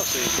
vocês.